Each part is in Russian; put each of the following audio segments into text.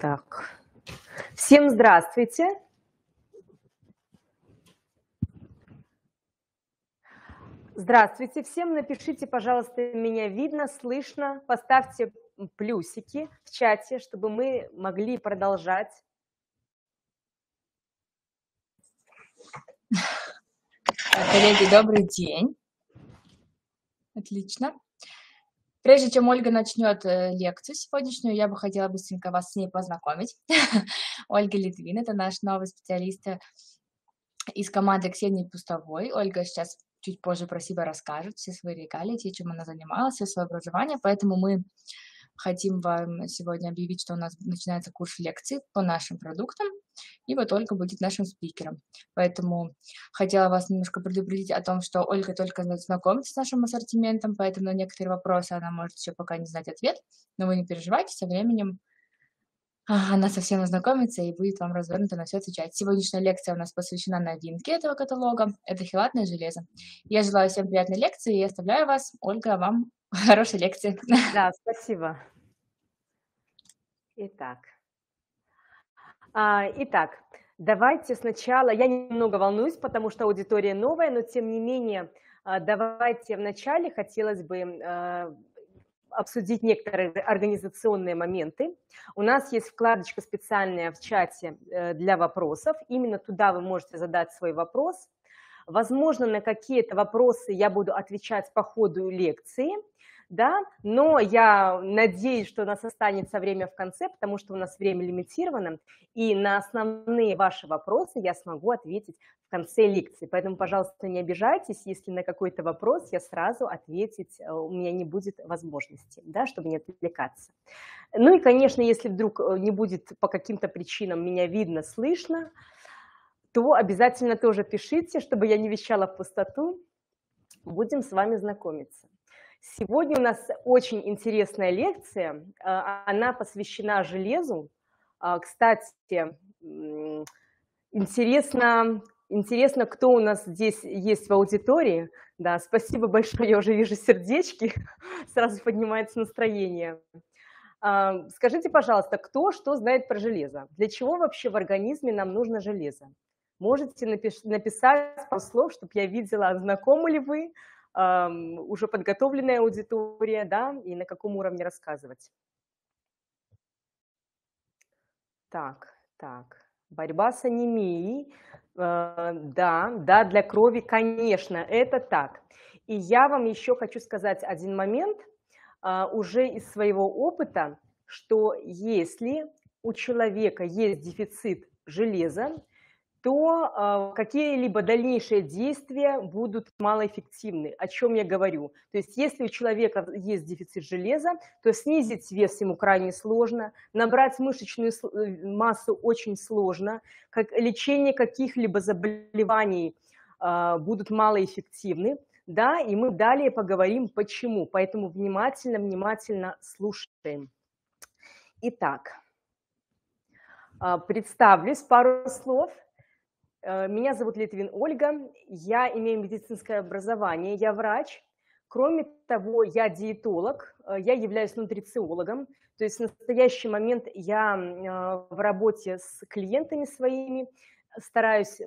Так. Всем здравствуйте. Здравствуйте всем. Напишите, пожалуйста, меня видно, слышно. Поставьте плюсики в чате, чтобы мы могли продолжать. Коллеги, добрый день. Отлично. Прежде чем Ольга начнет э, лекцию сегодняшнюю, я бы хотела быстренько вас с ней познакомить. Ольга Литвин – это наш новый специалист э, из команды Ксении Пустовой. Ольга сейчас чуть позже про себя расскажет, все свои регалии, те, чем она занималась, все свое образование. Поэтому мы хотим вам сегодня объявить, что у нас начинается курс лекций по нашим продуктам, и вот Ольга будет нашим спикером. Поэтому хотела вас немножко предупредить о том, что Ольга только знакомится с нашим ассортиментом, поэтому на некоторые вопросы она может еще пока не знать ответ, но вы не переживайте, со временем она совсем ознакомится и будет вам развернуто на все отвечать. Сегодняшняя лекция у нас посвящена новинке этого каталога. Это хилатное железо. Я желаю всем приятной лекции и оставляю вас. Ольга, вам хорошей лекции. Да, спасибо. Итак. А, итак, давайте сначала, я немного волнуюсь, потому что аудитория новая, но тем не менее, а, давайте вначале хотелось бы а, обсудить некоторые организационные моменты. У нас есть вкладочка специальная в чате э, для вопросов. Именно туда вы можете задать свой вопрос. Возможно, на какие-то вопросы я буду отвечать по ходу лекции – да, но я надеюсь, что у нас останется время в конце, потому что у нас время лимитировано, и на основные ваши вопросы я смогу ответить в конце лекции. Поэтому, пожалуйста, не обижайтесь, если на какой-то вопрос я сразу ответить, э, у меня не будет возможности, да, чтобы не отвлекаться. Ну и, конечно, если вдруг э, не будет по каким-то причинам меня видно, слышно, то обязательно тоже пишите, чтобы я не вещала в пустоту. Будем с вами знакомиться. Сегодня у нас очень интересная лекция. А, она посвящена железу. А, кстати, интересно, интересно, кто у нас здесь есть в аудитории. Да, спасибо большое, я уже вижу сердечки, сразу поднимается настроение. А, скажите, пожалуйста, кто что знает про железо? Для чего вообще в организме нам нужно железо? Можете написать пару слов, чтобы я видела, знакомы ли вы, уже подготовленная аудитория, да, и на каком уровне рассказывать. Так, так, борьба с анемией, э, да, да, для крови, конечно, это так. И я вам еще хочу сказать один момент, а, уже из своего опыта, что если у человека есть дефицит железа, то а, какие-либо дальнейшие действия будут малоэффективны. О чем я говорю? То есть если у человека есть дефицит железа, то снизить вес ему крайне сложно, набрать мышечную э, массу очень сложно, как лечение каких-либо заболеваний а, будут малоэффективны. Да, и мы далее поговорим, почему. Поэтому внимательно-внимательно слушаем. Итак, а, представлюсь пару слов – меня зовут Литвин Ольга, я имею медицинское образование, я врач. Кроме того, я диетолог, э, я являюсь нутрициологом. То есть в настоящий момент я э, в работе с клиентами своими стараюсь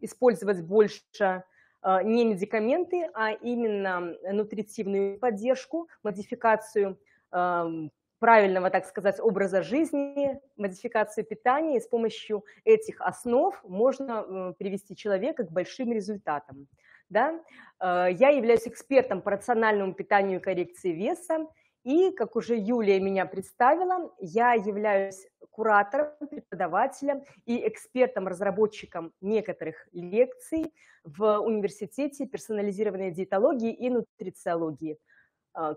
использовать больше не медикаменты, а именно нутритивную поддержку, модификацию эм, правильного, так сказать, образа жизни, модификацию питания, и с помощью этих основ можно привести человека к большим результатам. Да? Э, я являюсь экспертом по рациональному питанию и коррекции веса, и, как уже Юлия меня представила, я являюсь куратором, преподавателем и экспертом-разработчиком некоторых лекций в университете персонализированной диетологии и нутрициологии –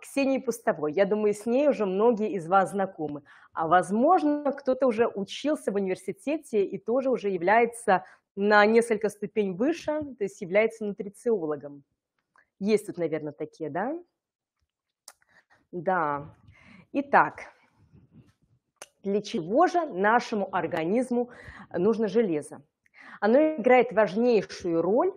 Ксении Пустовой. Я думаю, с ней уже многие из вас знакомы. А возможно, кто-то уже учился в университете и тоже уже является на несколько ступень выше, то есть является нутрициологом. Есть тут, наверное, такие, да? Да. Итак, для чего же нашему организму нужно железо? Оно играет важнейшую роль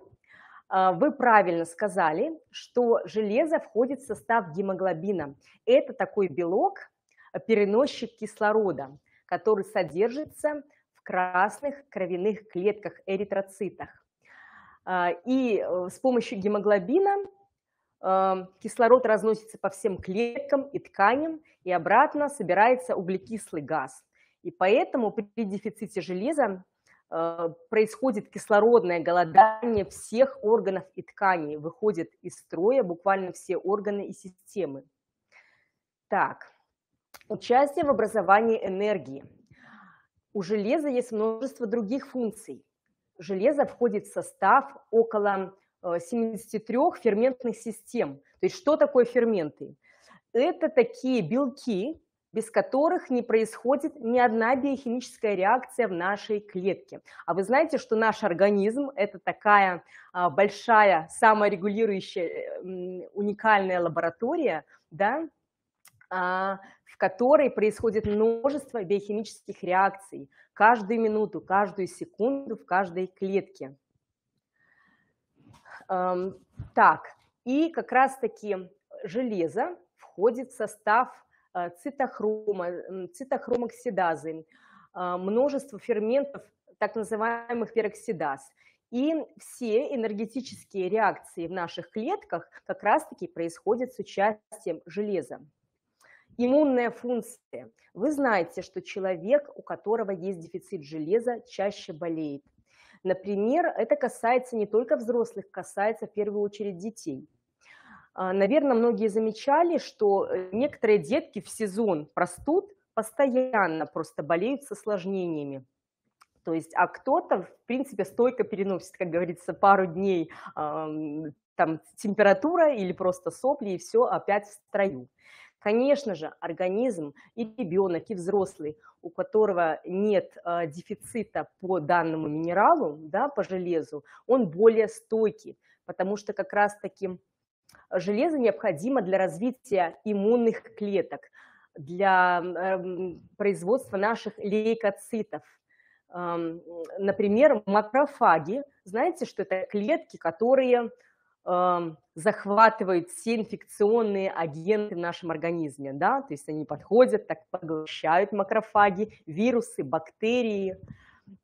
вы правильно сказали, что железо входит в состав гемоглобина. Это такой белок, э, переносчик кислорода, который содержится в красных кровяных клетках, эритроцитах. А, и э, с помощью гемоглобина э, кислород разносится по всем клеткам и тканям, и обратно собирается углекислый газ. И поэтому при дефиците железа происходит кислородное голодание всех органов и тканей, выходят из строя буквально все органы и системы. Так, участие в образовании энергии. У железа есть множество других функций. Железо входит в состав около 73 э, ферментных систем. То есть что такое ферменты? Это такие белки, без которых не происходит ни одна биохимическая реакция в нашей клетке. А вы знаете, что наш организм – это такая а, большая саморегулирующая э, уникальная лаборатория, да, а, в которой происходит множество биохимических реакций каждую минуту, каждую секунду в каждой клетке. Так, и как раз-таки железо входит в состав цитохрома, цитохромоксидазы, а, множество ферментов, так называемых пероксидаз. И все энергетические реакции в наших клетках как раз-таки происходят с участием железа. Иммунная функция. Вы знаете, что человек, у которого есть дефицит железа, чаще болеет. Например, это касается не только взрослых, касается в первую очередь детей. А, Наверное, многие замечали, что э, некоторые детки в сезон простуд постоянно просто болеют с осложнениями. То есть, а кто-то, в принципе, стойко переносит, как говорится, пару дней там температура или просто сопли, и все опять в строю. Конечно же, организм и ребенок, и взрослый, у которого нет э, дефицита по данному минералу, да, по железу, он более стойкий, потому что как раз-таки железо необходимо для развития иммунных клеток, для э, производства наших лейкоцитов. Э, например, макрофаги, знаете, что это клетки, которые захватывают все инфекционные агенты в нашем организме, да, то есть они подходят, так поглощают макрофаги, вирусы, бактерии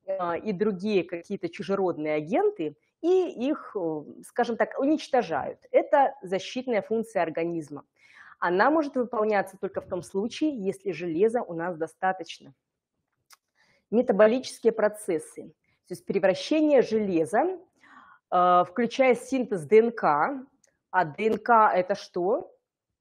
э, и другие какие-то чужеродные агенты, и их, э, скажем так, уничтожают. Это защитная функция организма. Она может выполняться только в том случае, если железа у нас достаточно. Метаболические процессы, то есть превращение железа Э, включая синтез ДНК. А ДНК – это что?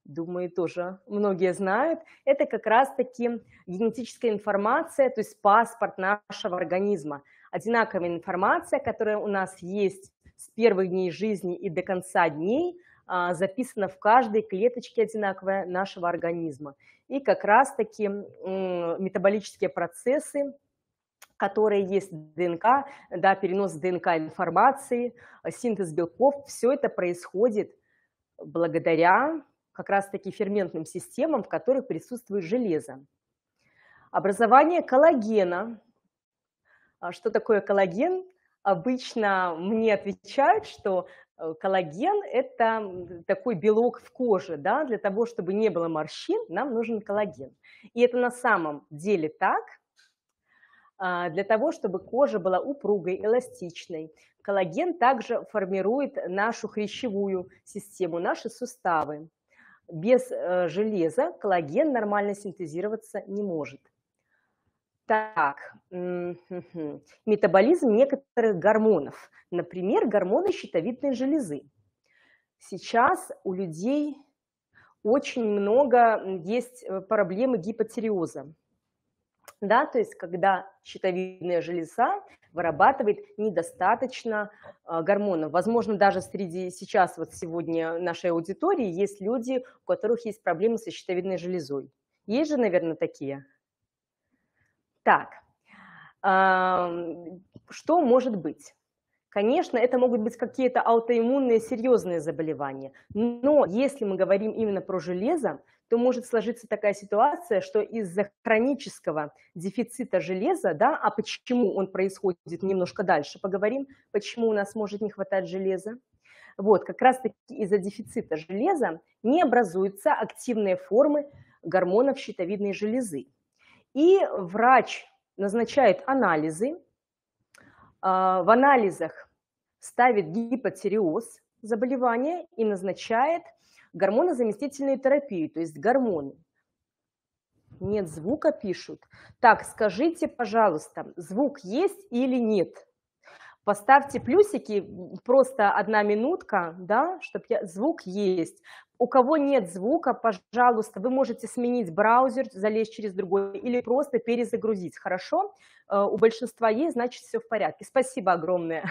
Думаю, тоже многие знают. Это как раз-таки генетическая информация, то есть паспорт нашего организма. Одинаковая информация, которая у нас есть с первых дней жизни и до конца дней, а, записана в каждой клеточке одинаковая нашего организма. И как раз-таки метаболические процессы которые есть ДНК, да, перенос ДНК информации, синтез белков, все это происходит благодаря как раз-таки ферментным системам, в которых присутствует железо. Образование коллагена. А что такое коллаген? Обычно мне отвечают, что э, коллаген – это такой белок в коже. Да? Для того, чтобы не было морщин, нам нужен коллаген. И это на самом деле так – а, для того, чтобы кожа была упругой, эластичной. Коллаген также формирует нашу хрящевую систему, наши суставы. Без э, железа коллаген нормально синтезироваться не может. Так, метаболизм некоторых гормонов, например, гормоны щитовидной железы. Сейчас у людей очень много есть э, проблемы гипотиреоза да, то есть когда щитовидная железа вырабатывает недостаточно э, гормонов. Возможно, даже среди сейчас, вот сегодня нашей аудитории есть люди, у которых есть проблемы со щитовидной железой. Есть же, наверное, такие? Так, что может быть? Конечно, это могут быть какие-то аутоиммунные серьезные заболевания, но если мы говорим именно про железо, то может сложиться такая ситуация, что из-за хронического дефицита железа, да, а почему он происходит немножко дальше, поговорим, почему у нас может не хватать железа. Вот, как раз-таки из-за дефицита железа не образуются активные формы гормонов щитовидной железы. И врач назначает анализы, а, в анализах ставит гипотиреоз заболевания и назначает гормонозаместительную терапию, то есть гормоны. Нет звука, пишут. Так, скажите, пожалуйста, звук есть или нет? Поставьте плюсики, просто одна минутка, да, чтобы я... звук есть. У кого нет звука, пожалуйста, вы можете сменить браузер, залезть через другой или просто перезагрузить, хорошо? Э, у большинства есть, значит, все в порядке. Спасибо огромное.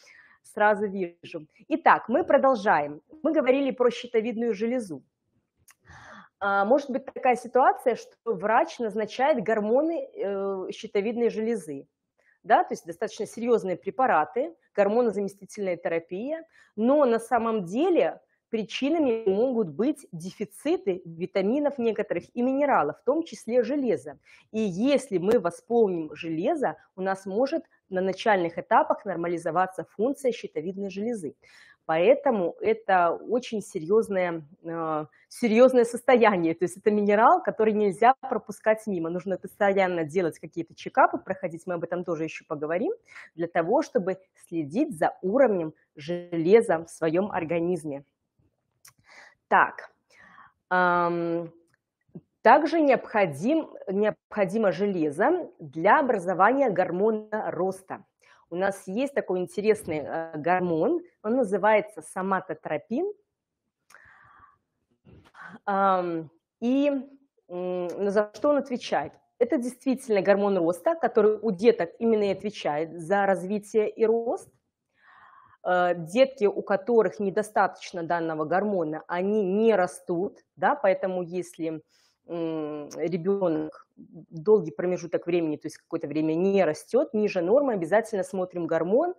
Сразу вижу. Итак, мы продолжаем. Мы говорили про щитовидную железу. А, может быть такая ситуация, что врач назначает гормоны э, щитовидной железы, да, то есть достаточно серьезные препараты, гормонозаместительная терапия, но на самом деле причинами могут быть дефициты витаминов некоторых и минералов, в том числе железа. И если мы восполним железо, у нас может на начальных этапах нормализоваться функция щитовидной железы. Поэтому это очень серьезное, а, серьезное состояние. То есть это минерал, который нельзя пропускать мимо. Нужно постоянно делать какие-то чекапы, проходить, мы об этом тоже еще поговорим, для того, чтобы следить за уровнем железа в своем организме. Так, также необходим, необходимо железо для образования гормона роста. У нас есть такой интересный э, гормон, он называется соматотропин. И за что он отвечает? Это действительно гормон роста, который у деток именно и отвечает за развитие и рост. Э, детки, у которых недостаточно данного гормона, они не растут, да, поэтому если ребенок долгий промежуток времени, то есть какое-то время не растет, ниже нормы, обязательно смотрим гормон,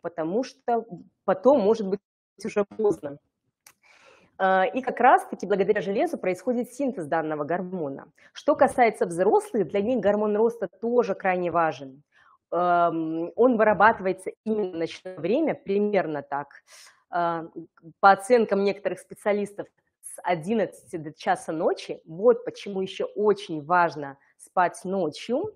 потому что потом может быть уже поздно. А, и как раз-таки благодаря железу происходит синтез данного гормона. Что касается взрослых, для них гормон роста тоже крайне важен. Он вырабатывается именно в ночное время, примерно так. А, по оценкам некоторых специалистов, 11 до часа ночи. Вот почему еще очень важно спать ночью.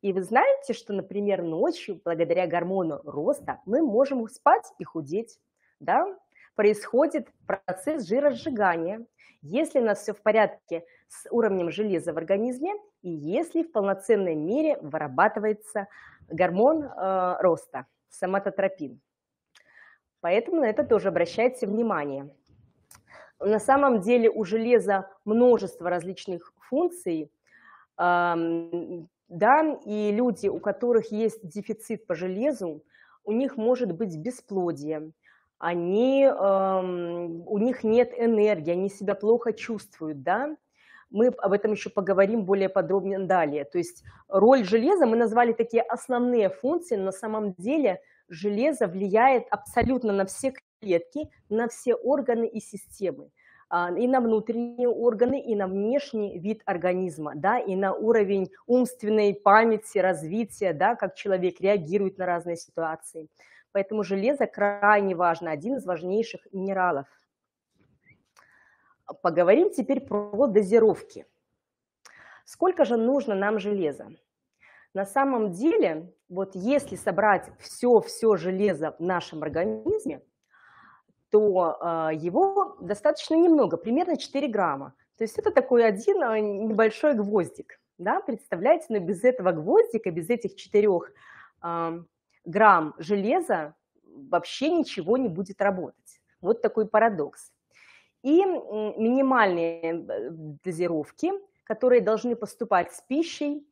И вы знаете, что, например, ночью, благодаря гормону роста, мы можем спать и худеть. Да? Происходит процесс жиросжигания. Если у нас все в порядке с уровнем железа в организме, и если в полноценной мере вырабатывается гормон э, роста, соматотропин. Поэтому на это тоже обращайте внимание. На самом деле у железа множество различных функций, да, и люди, у которых есть дефицит по железу, у них может быть бесплодие, они, у них нет энергии, они себя плохо чувствуют, да, мы об этом еще поговорим более подробно далее. То есть роль железа мы назвали такие основные функции, но на самом деле железо влияет абсолютно на все клетки, на все органы и системы а, и на внутренние органы, и на внешний вид организма, да, и на уровень умственной памяти, развития, да, как человек реагирует на разные ситуации. Поэтому железо крайне важно, один из важнейших минералов. Поговорим теперь про дозировки. Сколько же нужно нам железа? На самом деле, вот если собрать все-все железо в нашем организме, то а, его достаточно немного, примерно 4 грамма. То есть это такой один а, небольшой гвоздик. Да? Представляете, но без этого гвоздика, без этих 4 грамм железа вообще ничего не будет работать. Вот такой парадокс. И минимальные дозировки, которые должны поступать с пищей,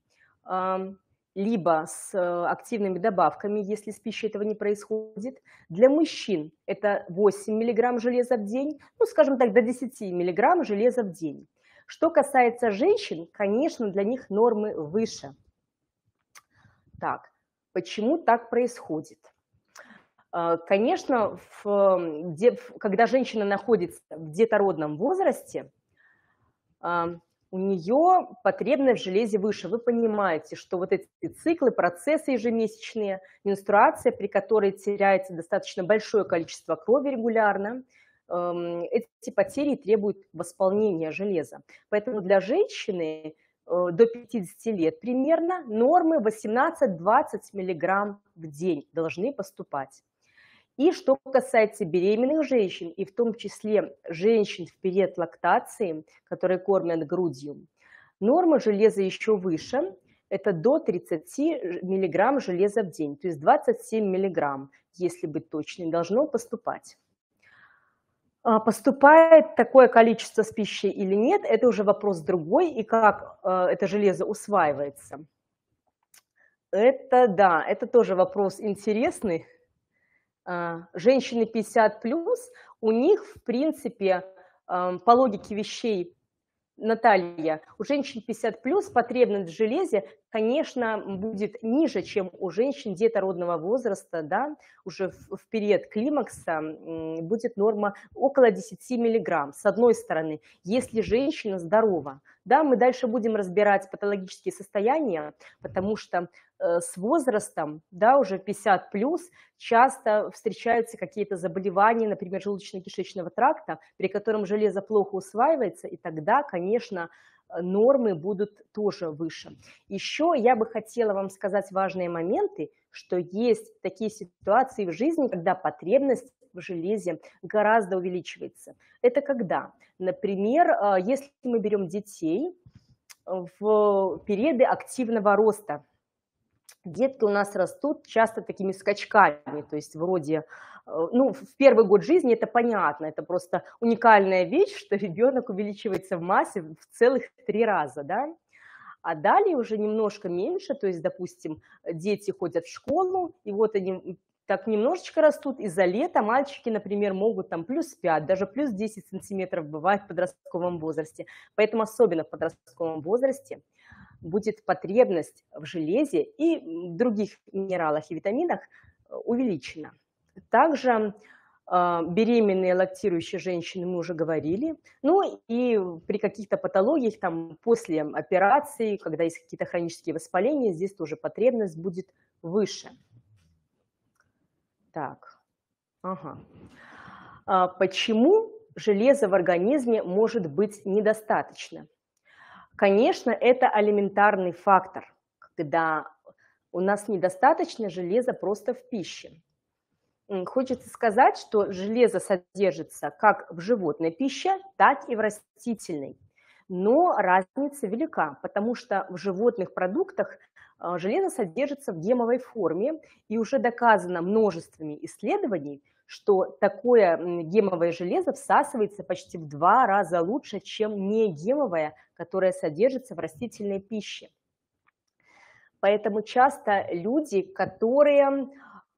либо с э, активными добавками, если с пищей этого не происходит. Для мужчин это 8 мг железа в день, ну, скажем так, до 10 мг железа в день. Что касается женщин, конечно, для них нормы выше. Так, почему так происходит? Э, конечно, в, когда женщина находится в детородном возрасте, у нее потребность в железе выше. Вы понимаете, что вот эти циклы, процессы ежемесячные, менструация, при которой теряется достаточно большое количество крови регулярно, эм, эти потери требуют восполнения железа. Поэтому для женщины до 50 лет примерно нормы 18-20 миллиграмм в день должны поступать. И что касается беременных женщин, и в том числе женщин в период лактации, которые кормят грудью, норма железа еще выше, это до 30 миллиграмм железа в день, то есть 27 миллиграмм, если быть точным, должно поступать. А, поступает такое количество с пищей или нет, это уже вопрос другой, и как э, это железо усваивается. Это, да, это тоже вопрос интересный. А, женщины 50 плюс, у них, в принципе, по логике вещей, Наталья, у женщин 50 плюс потребность в железе, конечно, будет ниже, чем у женщин детородного возраста, да, уже в, период климакса будет норма около 10 миллиграмм. С одной стороны, если женщина здорова, да, мы дальше будем разбирать патологические состояния, потому что Э, с возрастом, да, уже 50 плюс, часто встречаются какие-то заболевания, например, желудочно-кишечного тракта, при котором железо плохо усваивается, и тогда, конечно, э, нормы будут тоже выше. Еще я бы хотела вам сказать важные моменты, что есть такие ситуации в жизни, когда потребность в железе гораздо увеличивается. Это когда? Например, э, если мы берем детей в периоды активного роста, детки у нас растут часто такими скачками, то есть вроде, э, ну, в первый год жизни это понятно, это просто уникальная вещь, что ребенок увеличивается в массе в целых три раза, да, а далее уже немножко меньше, то есть, допустим, дети ходят в школу, и вот они так немножечко растут, и за лето мальчики, например, могут там плюс 5, даже плюс 10 сантиметров бывает в подростковом возрасте. Поэтому особенно в подростковом возрасте – будет потребность в железе и других минералах и витаминах э, увеличена. Также э, беременные лактирующие женщины, мы уже говорили. Ну и при каких-то патологиях, там, после операции, когда есть какие-то хронические воспаления, здесь тоже потребность будет выше. Так, ага. А почему железа в организме может быть недостаточно? Конечно, это алиментарный фактор, когда у нас недостаточно железа просто в пище. Хочется сказать, что железо содержится как в животной пище, так и в растительной. Но разница велика, потому что в животных продуктах а, железо содержится в гемовой форме, и уже доказано множествами исследований, что такое гемовое железо всасывается почти в два раза лучше, чем не гемовое, которое содержится в растительной пище. Поэтому часто люди, которые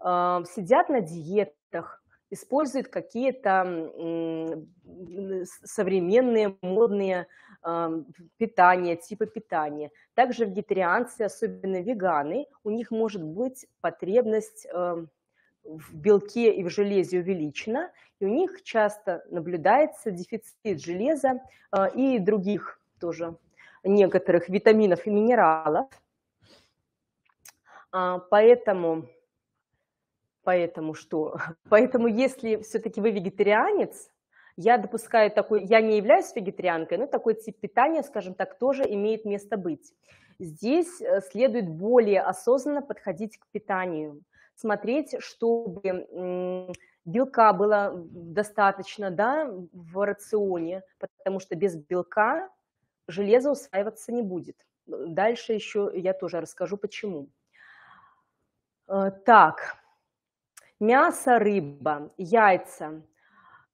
э, сидят на диетах, используют какие-то э, современные модные э, питания, типы питания. Также вегетарианцы, особенно веганы, у них может быть потребность э, в белке и в железе увеличена, и у них часто наблюдается дефицит железа э, и других тоже некоторых витаминов и минералов. А, поэтому, поэтому что? Поэтому если все-таки вы вегетарианец, я допускаю такой, я не являюсь вегетарианкой, но такой тип питания, скажем так, тоже имеет место быть. Здесь э, следует более осознанно подходить к питанию смотреть, чтобы белка было достаточно да, в рационе, потому что без белка железо усваиваться не будет. Дальше еще я тоже расскажу, почему. Э, так, мясо, рыба, яйца,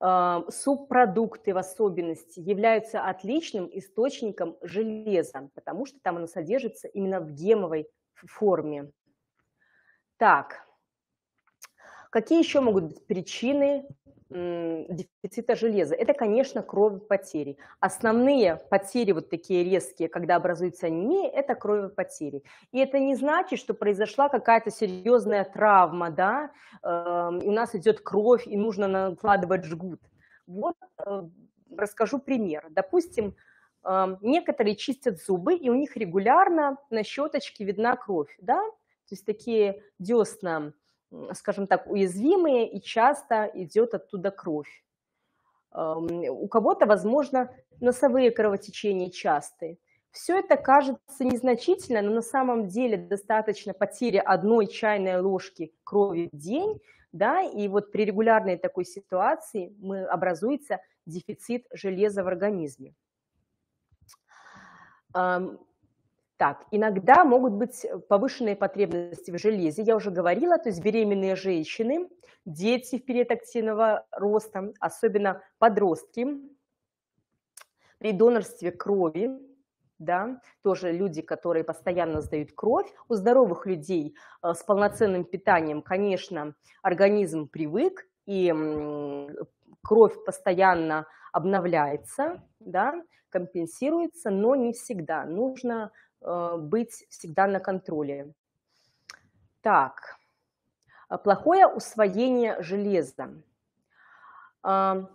э, субпродукты в особенности являются отличным источником железа, потому что там оно содержится именно в гемовой форме. Так, Какие еще могут быть причины дефицита железа? Это, конечно, кровопотери. Основные потери вот такие резкие, когда образуется анемия, это кровопотери. И это не значит, что произошла какая-то серьезная травма, да, эм, у нас идет кровь и нужно накладывать жгут. Вот э, расскажу пример. Допустим, эм, некоторые чистят зубы, и у них регулярно на щеточке видна кровь, да, то есть такие десна скажем так, уязвимые, и часто идет оттуда кровь. У кого-то, возможно, носовые кровотечения частые. Все это кажется незначительно, но на самом деле достаточно потери одной чайной ложки крови в день, да, и вот при регулярной такой ситуации мы, образуется дефицит железа в организме. Так, иногда могут быть повышенные потребности в железе, я уже говорила, то есть беременные женщины, дети в период активного роста, особенно подростки, при донорстве крови, да, тоже люди, которые постоянно сдают кровь. У здоровых людей э, с полноценным питанием, конечно, организм привык, и кровь постоянно обновляется, да, компенсируется, но не всегда. Нужно э, быть всегда на контроле. Так, плохое усвоение железа. А,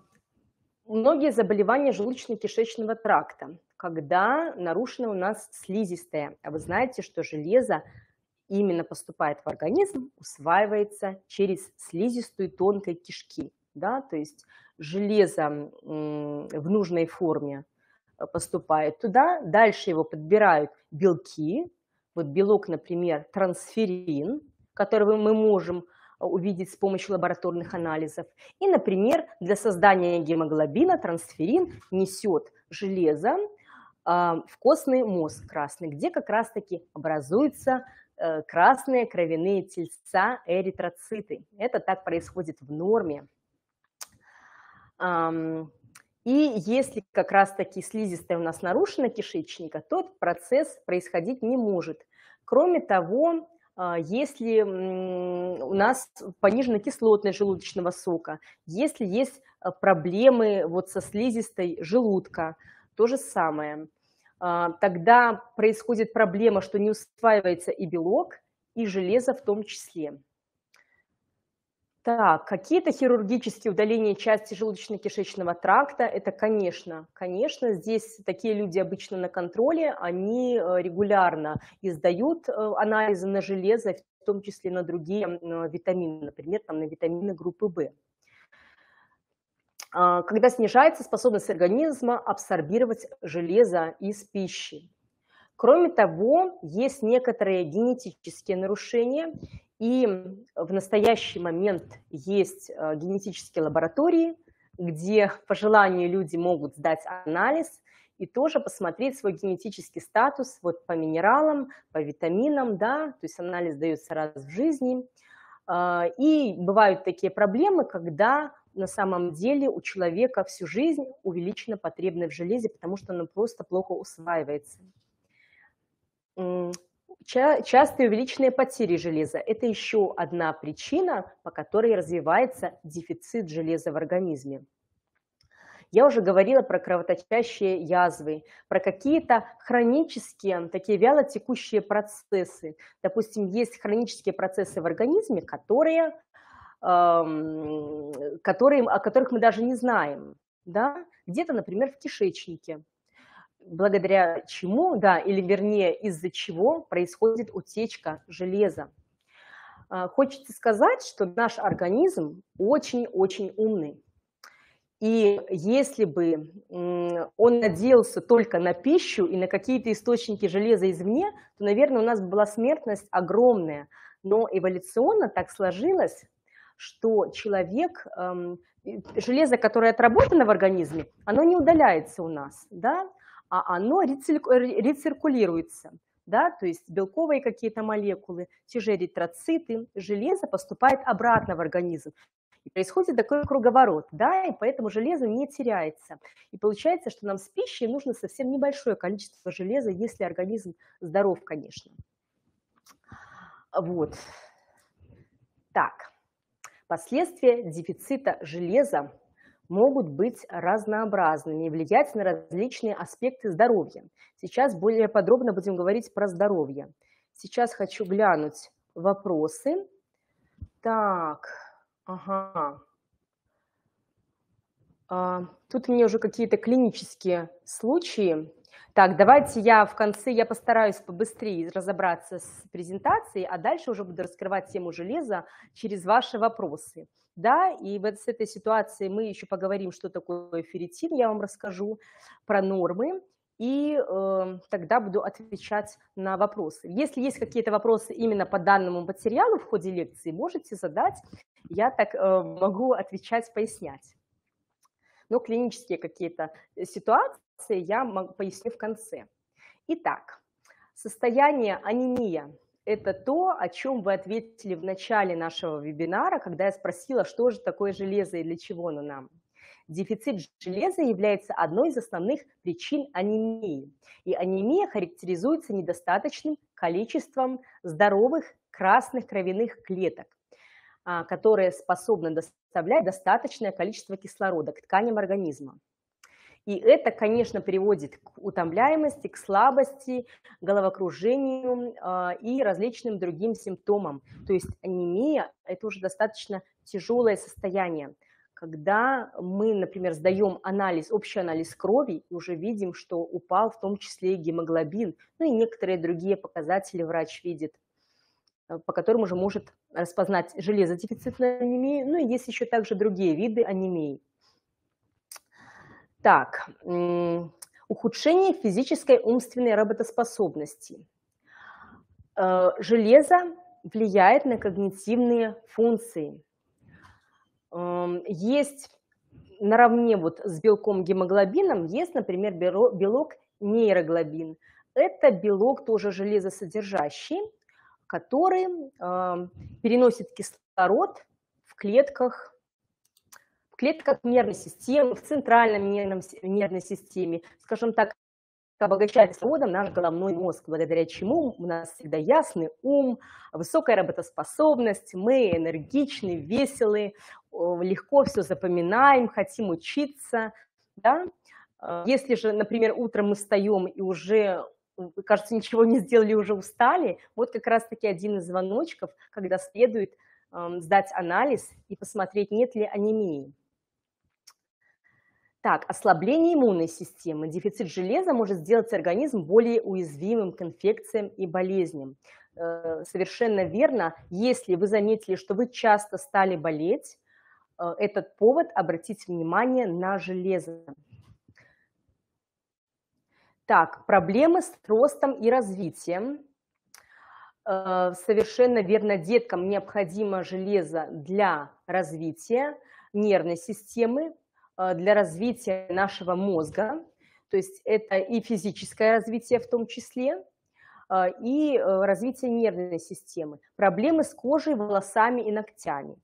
многие заболевания желудочно-кишечного тракта – когда нарушена у нас слизистая. А вы знаете, что железо именно поступает в организм, усваивается через слизистую тонкой кишки. Да? То есть железо в нужной форме э, поступает туда, дальше его подбирают белки, вот белок, например, трансферин, который мы можем э, увидеть с помощью лабораторных анализов. И, например, для создания гемоглобина трансферин несет железо а, в костный мозг красный, где как раз-таки образуются э, красные кровяные тельца эритроциты. Это так происходит в норме. И если как раз-таки слизистая у нас нарушена кишечника, то этот процесс происходить не может. Кроме того, а, если у нас понижена кислотность желудочного сока, если есть э, проблемы вот со слизистой желудка, то же самое – а, тогда происходит проблема, что не усваивается и белок, и железо в том числе. Так, какие-то хирургические удаления части желудочно-кишечного тракта, это, конечно, конечно, здесь такие люди обычно на контроле, они э, регулярно издают э, анализы на железо, в том числе на другие витамины, например, там, на витамины группы В. А, когда снижается способность организма абсорбировать железо из пищи. Кроме того, есть некоторые генетические нарушения, и в настоящий момент есть а, генетические лаборатории, где по желанию люди могут сдать анализ и тоже посмотреть свой генетический статус вот по минералам, по витаминам, да, то есть анализ дается раз в жизни. А, и бывают такие проблемы, когда на самом деле у человека всю жизнь увеличена потребность в железе, потому что оно просто плохо усваивается. Частые увеличенные потери железа – это еще одна причина, по которой развивается дефицит железа в организме. Я уже говорила про кровоточащие язвы, про какие-то хронические, такие вяло текущие процессы. Допустим, есть хронические процессы в организме, которые которые, о которых мы даже не знаем, да, где-то, например, в кишечнике, благодаря чему, да, или вернее из-за чего происходит утечка железа. А, хочется сказать, что наш организм очень-очень умный. И если бы он надеялся только на пищу и на какие-то источники железа извне, то, наверное, у нас была смертность огромная. Но эволюционно так сложилось, что человек, эм, железо, которое отработано в организме, оно не удаляется у нас, да, а оно рециркулируется, да, то есть белковые какие-то молекулы, те же эритроциты, железо поступает обратно в организм. И происходит такой круговорот, да, и поэтому железо не теряется. И получается, что нам с пищей нужно совсем небольшое количество железа, если организм здоров, конечно. Вот. Так. Последствия дефицита железа могут быть разнообразными и влиять на различные аспекты здоровья. Сейчас более подробно будем говорить про здоровье. Сейчас хочу глянуть вопросы. Так, ага. А, тут мне уже какие-то клинические случаи так, давайте я в конце, я постараюсь побыстрее разобраться с презентацией, а дальше уже буду раскрывать тему железа через ваши вопросы. Да, и вот с этой ситуацией мы еще поговорим, что такое ферритин, я вам расскажу про нормы. и э, тогда буду отвечать на вопросы. Если есть какие-то вопросы именно по данному материалу в ходе лекции, можете задать, я так э, могу отвечать, пояснять. Но клинические какие-то ситуации я поясню в конце. Итак, состояние анемия – это то, о чем вы ответили в начале нашего вебинара, когда я спросила, что же такое железо и для чего оно нам. Дефицит железа является одной из основных причин анемии. И анемия характеризуется недостаточным количеством здоровых красных кровяных клеток, которые способны доставлять достаточное количество кислорода к тканям организма. И это, конечно, приводит к утомляемости, к слабости, головокружению э, и различным другим симптомам. То есть анемия – это уже достаточно тяжелое состояние когда мы, например, сдаем анализ, общий анализ крови, и уже видим, что упал в том числе и гемоглобин, ну и некоторые другие показатели врач видит, по которым уже может распознать железодефицитную анемию, ну и есть еще также другие виды анемии. Так, ухудшение физической умственной работоспособности. Э, железо влияет на когнитивные функции – есть наравне вот с белком гемоглобином, есть, например, белок нейроглобин. Это белок тоже железосодержащий, который переносит кислород в клетках, в клетках нервной системы, в центральном нервном, нервной системе, скажем так, обогащает кислородом наш головной мозг, благодаря чему у нас всегда ясный ум, высокая работоспособность, мы энергичны, веселые, легко все запоминаем, хотим учиться. Да? А, если же, например, утром мы встаем и уже, кажется, ничего не сделали, уже устали, вот как раз-таки один из звоночков, когда следует сдать анализ и посмотреть, нет ли анемии. Так, ослабление иммунной системы. Дефицит железа может сделать организм более уязвимым к инфекциям и болезням. Э, совершенно верно, если вы заметили, что вы часто стали болеть, э, этот повод обратить внимание на железо. Так, проблемы с ростом и развитием. Э, совершенно верно, деткам необходимо железо для развития нервной системы, Э, для развития нашего мозга, то есть это и физическое развитие в том числе, э, и развитие нервной системы, проблемы с кожей, волосами и ногтями.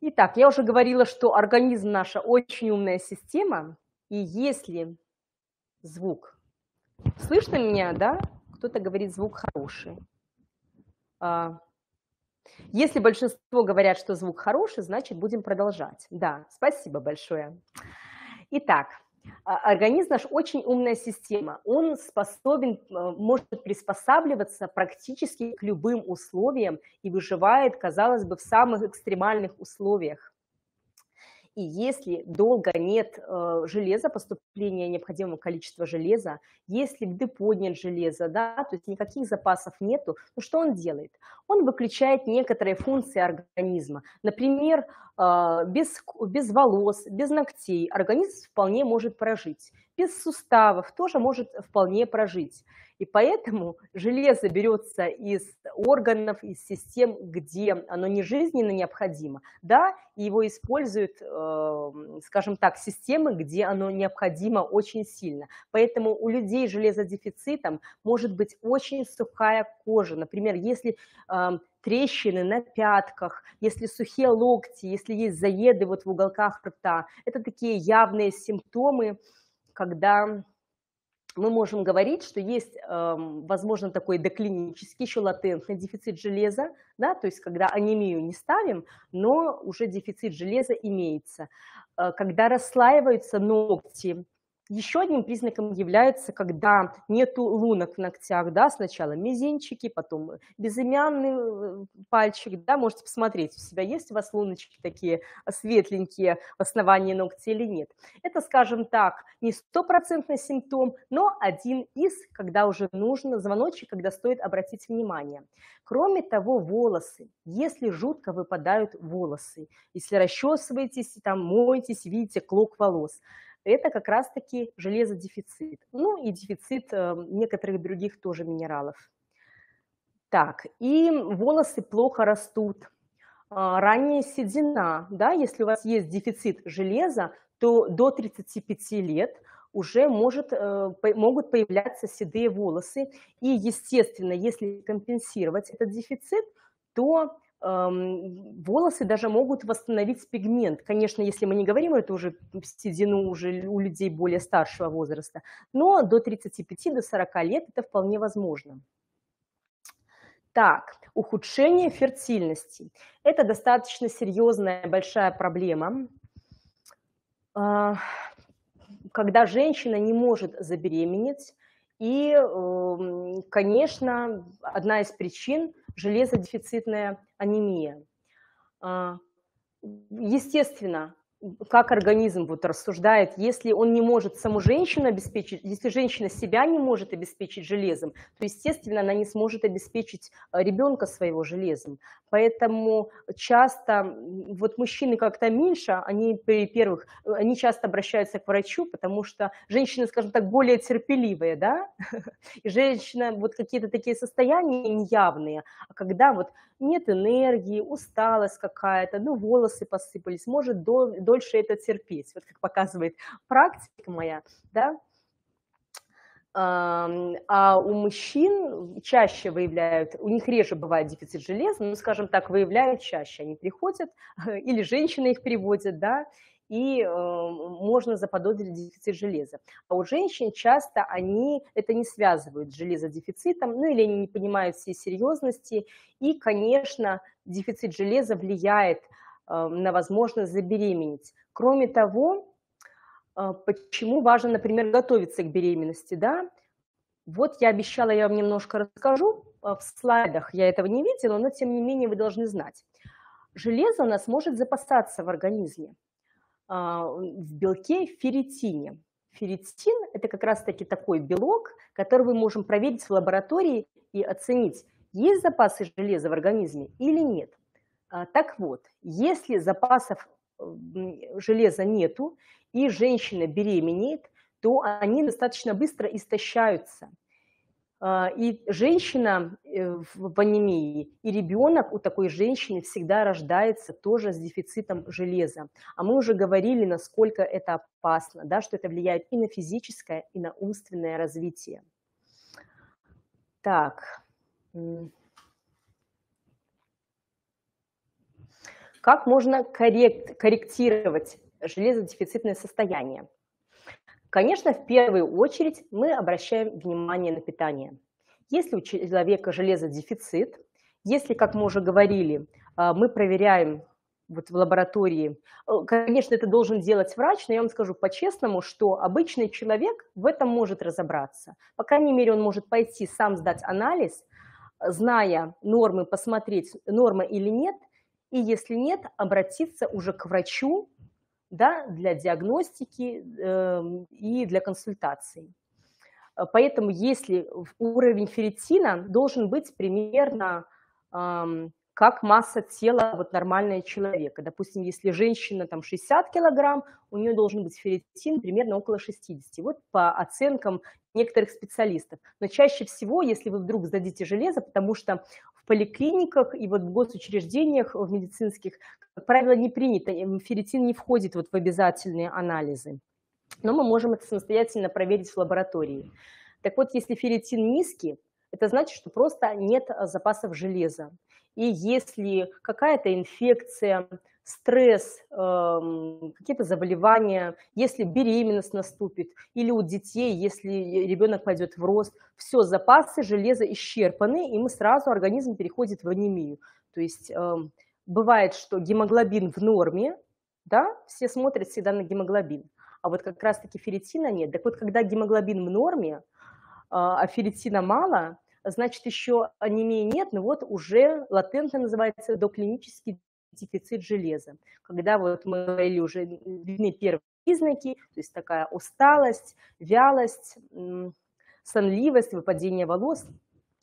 Итак, я уже говорила, что организм наша очень умная система, и если звук... Слышно меня, да? Кто-то говорит, звук хороший. А, если большинство говорят, что звук хороший, значит, будем продолжать. Да, спасибо большое. Итак, а, организм наш очень умная система. Он способен, э, может приспосабливаться практически к любым условиям и выживает, казалось бы, в самых экстремальных условиях. И если долго нет э, железа, поступления необходимого количества железа, если в депо нет железа, да, то есть никаких запасов нету, ну что он делает? Он выключает некоторые функции организма. Например, э, без, без волос, без ногтей организм вполне может прожить. Без суставов тоже может вполне прожить. И поэтому железо берется из органов, из систем, где оно не жизненно необходимо. Да, и его используют, э, скажем так, системы, где оно необходимо очень сильно. Поэтому у людей с железодефицитом может быть очень сухая кожа. Например, если э, трещины на пятках, если сухие локти, если есть заеды вот в уголках рта, это такие явные симптомы, когда мы можем говорить, что есть, возможно, такой доклинический, еще латентный дефицит железа, да, то есть когда анемию не ставим, но уже дефицит железа имеется. Э, когда расслаиваются ногти, еще одним признаком является, когда нету лунок в ногтях, да, сначала мизинчики, потом безымянный э, пальчик, да, можете посмотреть, у себя есть у вас луночки такие светленькие в основании ногтя или нет. Это, скажем так, не стопроцентный симптом, но один из, когда уже нужно, звоночек, когда стоит обратить внимание. Кроме того, волосы, если жутко выпадают волосы, если расчесываетесь, там, моетесь, видите клок волос – это как раз-таки железодефицит. Ну и дефицит э, некоторых других тоже минералов. Так, и волосы плохо растут. А, ранняя седина, да, если у вас есть дефицит железа, то до 35 лет уже может, э, могут появляться седые волосы. И, естественно, если компенсировать этот дефицит, то волосы даже могут восстановить пигмент. Конечно, если мы не говорим это уже седину уже у людей более старшего возраста, но до 35-40 до 40 лет это вполне возможно. Так, ухудшение фертильности. Это достаточно серьезная большая проблема. А, когда женщина не может забеременеть, и, эм, конечно, одна из причин – железодефицитная анемия. А, естественно, как организм вот рассуждает, если он не может саму женщину обеспечить, если женщина себя не может обеспечить железом, то, естественно, она не сможет обеспечить э, ребенка своего железом. Поэтому часто, вот мужчины как-то меньше, они при первых, они часто обращаются к врачу, потому что женщины, скажем так, более терпеливые, да, и женщина, вот какие-то такие состояния неявные, а когда вот нет энергии, усталость какая-то, ну, волосы посыпались, может дол- дольше это терпеть, вот как показывает практика моя, да, а у мужчин чаще выявляют, у них реже бывает дефицит железа, но, скажем так, выявляют чаще. Они приходят, или женщины их приводят, да, и э, можно заподозрить дефицит железа. А у женщин часто они это не связывают с железодефицитом, ну или они не понимают всей серьезности. И, конечно, дефицит железа влияет на возможность забеременеть. Кроме того, а, почему важно, например, готовиться к беременности, да? Вот я обещала, я вам немножко расскажу. А, в слайдах я этого не видела, но тем не менее вы должны знать. Железо у нас может запасаться в организме в белке ферритине. Ферритин – это как раз-таки такой белок, который мы можем проверить в лаборатории и оценить, есть запасы железа в организме или нет. Так вот, если запасов железа нету, и женщина беременеет, то они достаточно быстро истощаются. А, и женщина э, в анемии, и ребенок у такой женщины всегда рождается тоже с дефицитом железа. А мы уже говорили, насколько это опасно, да, что это влияет и на физическое, и на умственное развитие. Так. Как можно коррект, корректировать железодефицитное состояние. Конечно, в первую очередь мы обращаем внимание на питание. Если у человека железодефицит, если, как мы уже говорили, а, мы проверяем вот в лаборатории, э, конечно, это должен делать врач, но я вам скажу по-честному, что обычный человек в этом может разобраться. По крайней мере, он может пойти сам сдать анализ, зная нормы, посмотреть, норма или нет, и если нет, обратиться уже к врачу, да, для диагностики э, и для консультаций. Э, поэтому если уровень ферритина должен быть примерно э, как масса тела вот нормального человека. Допустим, если женщина там 60 килограмм, у нее должен быть ферритин примерно около 60. Вот по оценкам некоторых специалистов. Но чаще всего, если вы вдруг сдадите железо, потому что поликлиниках и вот в госучреждениях в медицинских, как правило, не принято, ферритин не входит вот в обязательные анализы. Но мы можем это самостоятельно проверить в лаборатории. Так вот, если ферритин низкий, это значит, что просто нет запасов железа. И если какая-то инфекция, стресс, эм, какие-то заболевания, если беременность наступит, или у детей, если ребенок пойдет в рост, все, запасы железа исчерпаны, и мы сразу, организм переходит в анемию. То есть эм, бывает, что гемоглобин в норме, да, все смотрят всегда на гемоглобин, а вот как раз-таки ферритина нет. Так вот, когда гемоглобин в норме, а, а ферритина мало, значит, еще анемии нет, но вот уже латентно называется доклинический дефицит железа. Когда вот мы говорили уже видны первые признаки, то есть такая усталость, вялость, сонливость, выпадение волос,